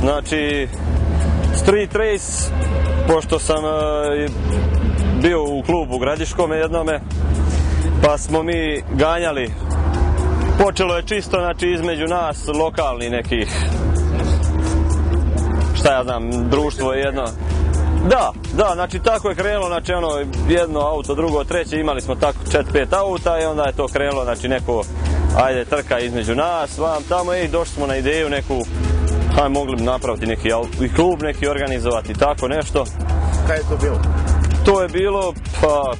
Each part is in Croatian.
znači street race, pošto sam e, bio u klubu Gradiškome jednome, pa smo mi ganjali. Počelo je čisto, znači, između nas lokalni nekih, šta ja znam, društvo jedno. Da, da, znači tako je krenulo, znači ono, jedno auto, drugo, treće, imali smo tako čet, pet auta i onda je to krenulo, znači neko, ajde, trka između nas, vam tamo i došli smo na ideju neku, aj mogli bi napraviti neki i klub, neki organizovati, tako nešto. Kaj je to bilo? To je bilo, pa,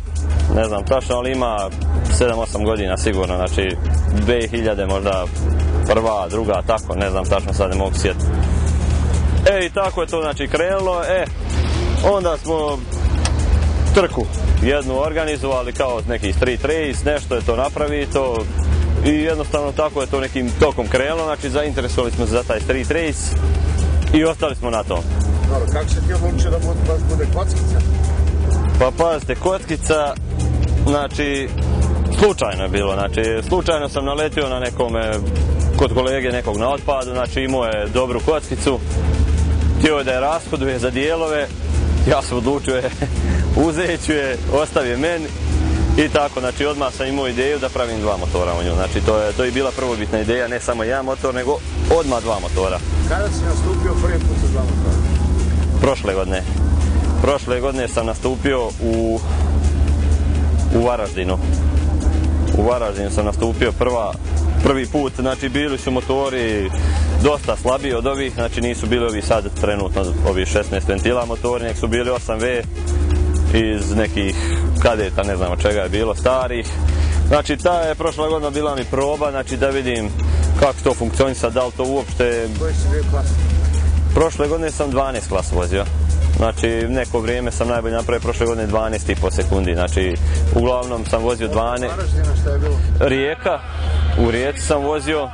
ne znam tačno, ali ima 7-8 godina sigurno, znači 2000 možda prva, druga, tako, ne znam tačno sad ne mogu sjetiti. E i tako je to znači krenulo, e, onda smo trku jednu organizovali kao neki street race, nešto je to napravito i jednostavno tako je to nekim tokom krenulo, znači zainteresovali smo se za taj street race i ostali smo na tom. Dobro, kako se ti odlučio da bude, baš bude kockica? Pa pazite, kockica, znači, slučajno je bilo, znači, slučajno sam naletio na nekome, kod kolege nekog na otpadu, znači imao je dobru kockicu, htio je da je rashoduje za dijelove, ja sam odlučio je, uzet ću je, ostavio meni i tako, znači odmah sam imao ideju da pravim dva motora u nju, znači to je, to je bila prvobitna ideja, ne samo jedan motor, nego odmah dva motora. Kada si nastupio prvi put sa dva motora? prošle godine. Prošle godine sam nastupio u, u Varaždinu. U Varaždinu sam nastupio prva, prvi put, znači bili su motori dosta slabiji od ovih, znači nisu bili ovi sad trenutno ovi 16 ventila motori, nek su bili 8V iz nekih kadeta, ne znam od čega je bilo, starih. Znači ta je prošla godina bila mi proba, znači da vidim kako to funkcionisa, da li to uopšte Koji si bio klas? Prošle godine sam 12 klas vozio. Znači, neko vrijeme sam najbolje napravio, prošle godine 12 i po sekundi. Znači, uglavnom sam vozio 12. Varaždina šta je bilo? Rijeka, u Rijeci sam vozio.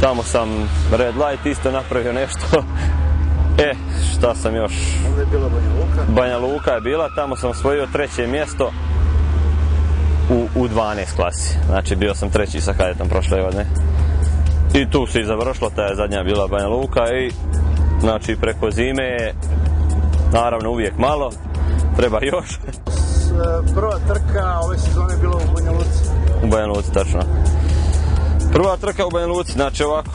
Tamo sam red light isto napravio nešto. E, šta sam još? Onda je bila Banja Luka. Banja Luka je bila, tamo sam osvojio treće mjesto u, u 12 klasi. Znači bio sam treći sa kadetom prošle godine. I tu se i završilo, ta je zadnja bila Banja Luka i znači preko zime je naravno uvijek malo, treba još e, Prva trka ove sezone je bila u Banja Luci. u Banja Luci, tačno. Prva trka u Banja Luci, znači ovako,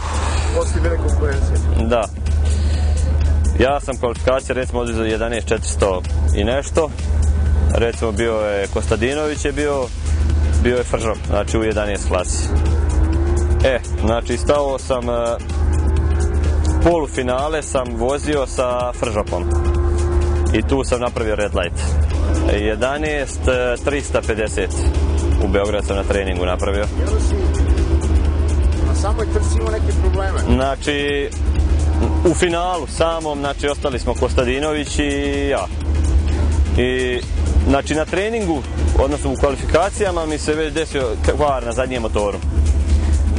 Poslije bile konkurencije. Da. Ja sam kvalifikacije recimo odvezao 11.400 i nešto. Recimo bio je Kostadinović je bio, bio je Fržop, znači u 11 klasi. E, znači stao sam, e, polufinale sam vozio sa Fržopom. I tu sam napravio red light. 11 e, 350 u Beogradu sam na treningu napravio. Na samoj trci imao neke probleme. Znači, u finalu samom, znači, ostali smo Kostadinović i ja. I, znači, na treningu, odnosno u kvalifikacijama mi se već desio kvar na zadnjem motoru.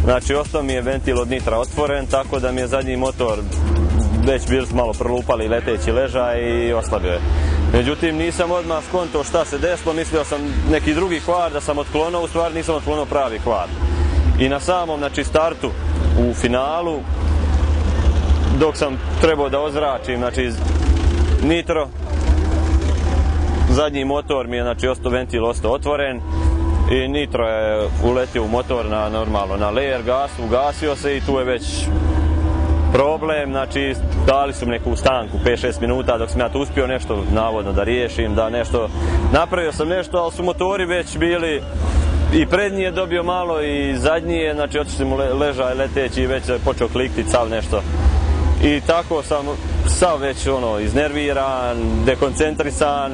Znači, ostao mi je ventil od nitra otvoren, tako da mi je zadnji motor već bili malo prolupali leteći ležaj i oslabio je. Međutim, nisam odmah skonto šta se desilo, mislio sam neki drugi kvar da sam otklonio, u stvari nisam otklonio pravi kvar. I na samom znači, startu u finalu, dok sam trebao da ozračim, znači nitro, zadnji motor mi je znači ostao ventil ostao otvoren i nitro je uletio u motor na normalno na layer gas, ugasio se i tu je već problem, znači dali su mi neku stanku 5-6 minuta dok sam ja tu uspio nešto navodno da riješim, da nešto napravio sam nešto, ali su motori već bili i prednji je dobio malo i zadnji je, znači otišli mu le- ležaj leteći i već je počeo klikti sav nešto. I tako sam sav već ono iznerviran, dekoncentrisan,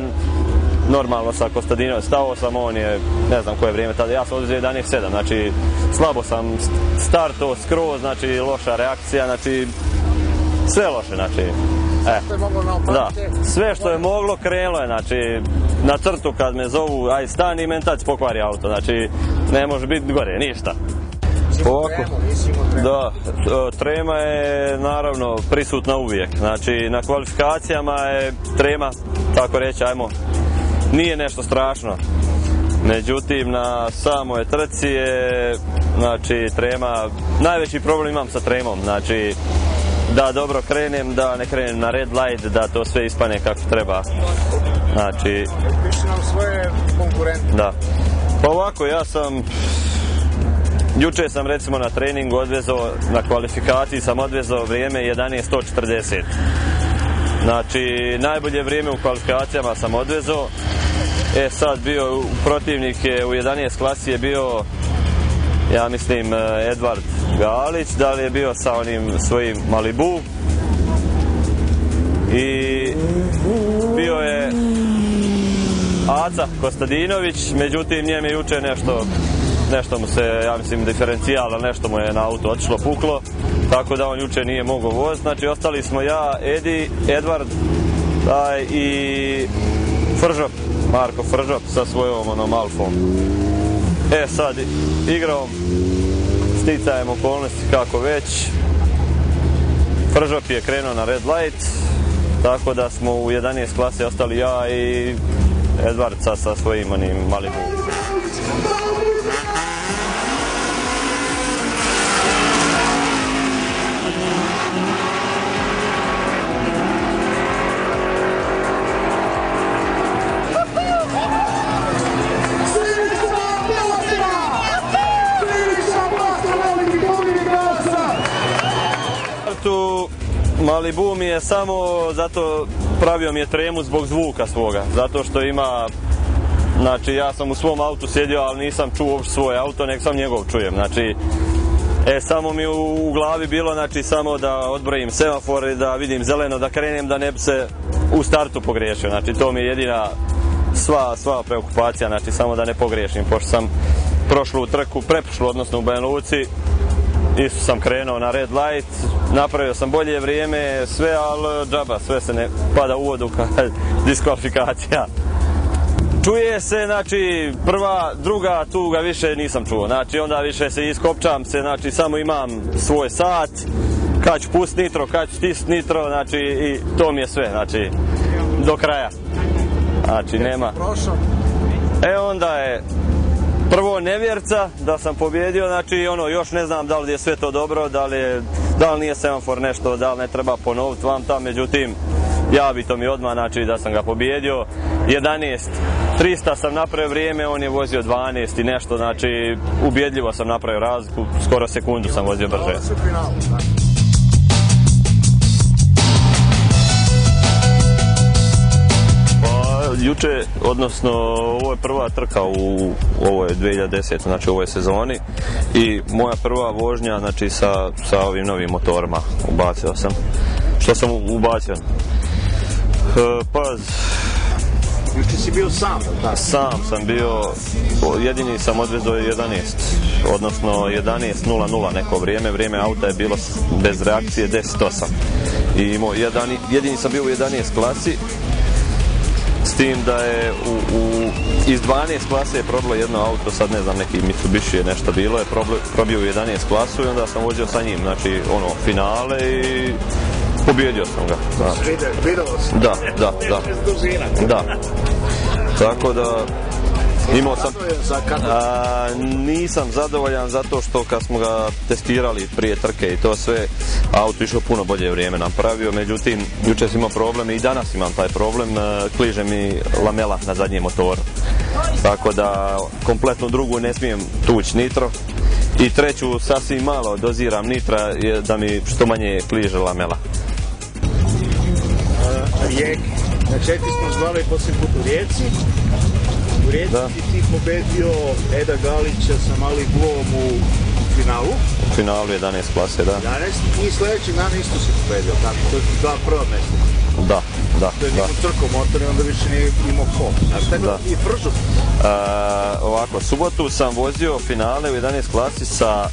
normalno sa Kostadinom stao sam, on je, ne znam koje vrijeme tada, ja sam oduzeo 11.7, znači slabo sam starto skroz, znači loša reakcija, znači sve loše, znači. E. Da, sve što je moglo krenulo je, znači na crtu kad me zovu, aj stani men tad pokvari auto, znači ne može biti gore, ništa. Ovako. Da, e, trema je naravno prisutna uvijek. Znači na kvalifikacijama je trema, tako reći, ajmo, nije nešto strašno. Međutim, na samoj trci je, znači, trema, najveći problem imam sa tremom, znači, da dobro krenem, da ne krenem na red light, da to sve ispane kako treba. Znači, Piši nam svoje konkurente. da. Pa ovako, ja sam Juče sam recimo na treningu odvezao, na kvalifikaciji sam odvezao vrijeme 11.140. Znači, najbolje vrijeme u kvalifikacijama sam odvezao. E sad bio, protivnik je u 11 klasi je bio, ja mislim, eh, Edvard Galić, da li je bio sa onim svojim Malibu. I bio je Aca Kostadinović, međutim njem je juče nešto nešto mu se, ja mislim, diferencijala, nešto mu je na auto otišlo, puklo, tako da on juče nije mogao voziti. Znači, ostali smo ja, Edi, Edvard taj, i Fržop, Marko Fržop sa svojom onom Alfom. E sad, igrom, sticajem okolnosti kako već, Fržop je krenuo na red light, tako da smo u 11 klase ostali ja i Edvard sa, sa svojim onim Malibu. Malibu mi je samo zato pravio mi je tremu zbog zvuka svoga, zato što ima Znači ja sam u svom autu sjedio, ali nisam čuo uopšte svoj auto, nek sam njegov čujem. Znači, e, samo mi u, u glavi bilo, znači samo da odbrojim semafor i da vidim zeleno, da krenem, da ne bi se u startu pogriješio. Znači to mi je jedina sva, sva preokupacija, znači samo da ne pogriješim, pošto sam prošlu trku, preprošlu, odnosno u Banja isto sam krenuo na red light, napravio sam bolje vrijeme, sve, ali džaba, sve se ne pada u vodu kad diskvalifikacija. Čuje se, znači, prva, druga, tu ga više nisam čuo. Znači, onda više se iskopčam se, znači, samo imam svoj sat, kad ću pust nitro, kad ću stisnut nitro, znači, i to mi je sve, znači, do kraja. Znači, nema. E onda je prvo nevjerca da sam pobjedio, znači ono još ne znam da li je sve to dobro, da li, da li nije semafor nešto, da li ne treba ponoviti vam tam, međutim javi to mi odmah, znači da sam ga pobjedio. 11, 300 sam napravio vrijeme, on je vozio 12 i nešto, znači ubjedljivo sam napravio razliku, skoro sekundu sam vozio brže. Juče, odnosno ovo je prva trka u ovo je 2010. znači u ovoj sezoni i moja prva vožnja znači sa, sa ovim novim motorima ubacio sam. Što sam ubacio? E, pa Juče si bio sam, tako? sam sam bio, jedini sam odvezao 11, odnosno 11.00 neko vrijeme, vrijeme auta je bilo bez reakcije 10.8 i imao jedan, jedini sam bio u 11 klasi tim da je u, u, iz 12 klase je probilo jedno auto, sad ne znam, neki Mitsubishi je nešto bilo, je probio, u 11 klasu i onda sam vozio sa njim, znači ono, finale i pobjedio sam ga. Video sam. da, da. da. Da. Tako da imao sam a, nisam zadovoljan zato što kad smo ga testirali prije trke i to sve, auto išao puno bolje vrijeme napravio, međutim jučer sam imao problem i danas imam taj problem, e, kliže mi lamela na zadnjem motoru. Tako da kompletno drugu ne smijem tući nitro. I treću sasvim malo doziram nitra da mi što manje kliže lamela. Rijeke. Na četiri smo zvali posljednji put u Rijeci. U Rijeci Da. ti pobedio Eda Galića sa Mali Buom u finalu. U finalu 11 klase, da. 11. I sljedećeg dana isto si pobedio, tako? To su dva prva mjesta. Da, da, To je da. trko motor i onda više nije imao ko. A je bilo? Da. I Fržu. E, ovako, subotu sam vozio finale u 11 klasi sa,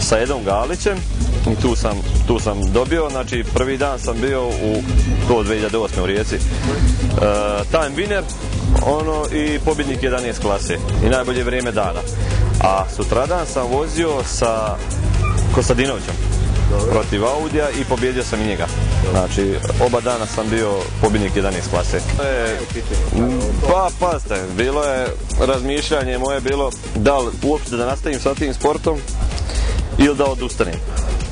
sa Edom Galićem i tu sam, tu sam dobio, znači prvi dan sam bio u to 2008. u Rijeci. E, time winner, ono i pobjednik 11 klase i najbolje vrijeme dana. A sutradan sam vozio sa Kostadinovićem protiv Audija i pobjedio sam i njega. Znači, oba dana sam bio pobjednik 11 klase. E, pa, pazite, bilo je razmišljanje moje bilo da li uopšte da nastavim sa tim sportom ili da odustanem.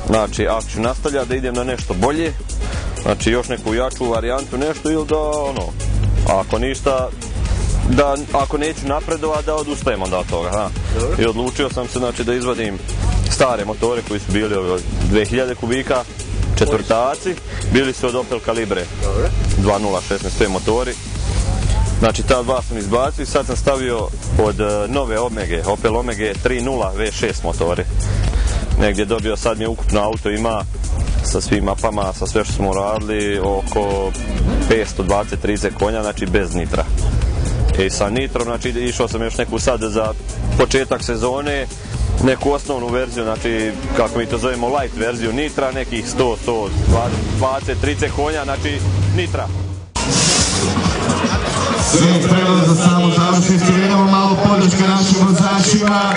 Znači, ako ću nastavljati da idem na nešto bolje, znači još neku jaču varijantu, nešto ili da ono, ako ništa, da ako neću napredovati da odustajem onda od toga. Ha. I odlučio sam se znači da izvadim stare motore koji su bili od 2000 kubika, četvrtaci, bili su od Opel Kalibre Dobro. 2016 motori. Znači ta dva sam izbacio i sad sam stavio od e, nove Omege, Opel Omege 3.0 V6 motori. Negdje dobio, sad mi ukupno auto ima sa svim mapama, sa sve što smo radili, oko 520-30 konja, znači bez nitra. I sa nitrom, znači išao sam još neku sad za početak sezone, neku osnovnu verziju, znači kako mi to zovemo light verziju nitra, nekih 100, 100, 20, 30 konja, znači nitra. Sve prelaza za samo završnicu, idemo malo podrške našim vozačima,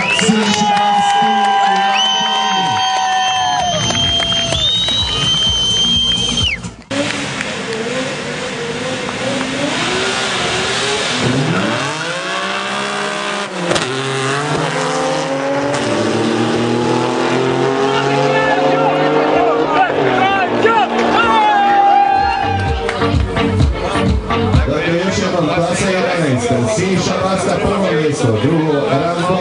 mjesto, Siša Basta prvo mjesto, drugo Ranko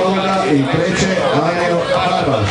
i treće Anjo Haraš.